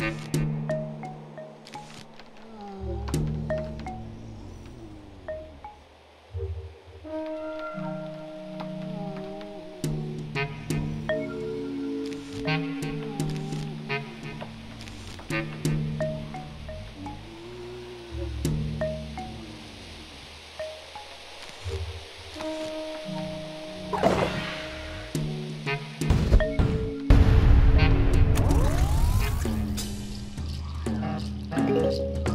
Thank mm -hmm. you. Gracias.